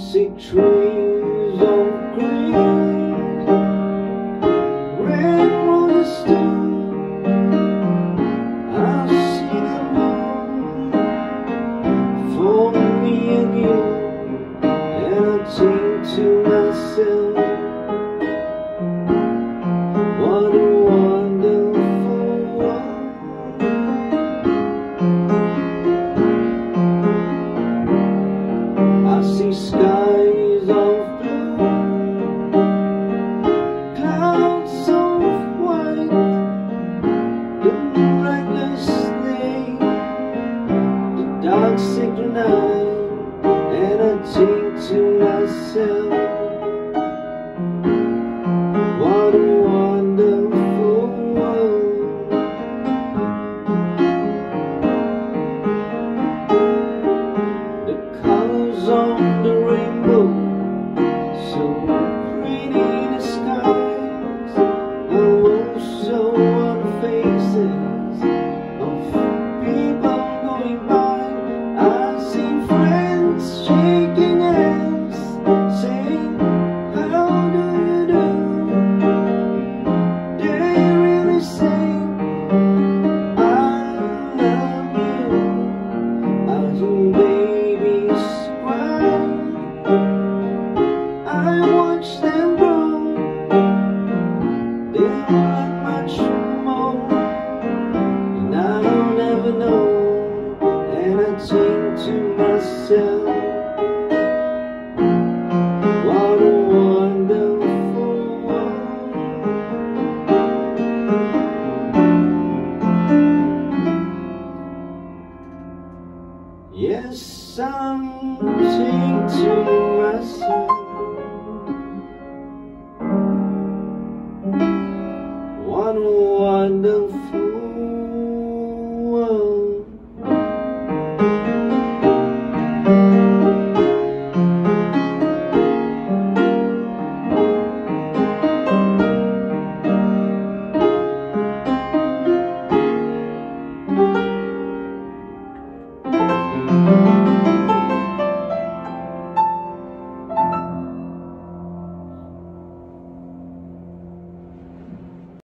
see trees of green Red on the stone. I see the moon. For me and you, And I think to myself unsynchronize And I think to myself. What a wonderful world. The colors on the rainbow So pretty in the sky. to know And I think to myself. What a wonderful world. Yes, I'm saying to myself. What a wonderful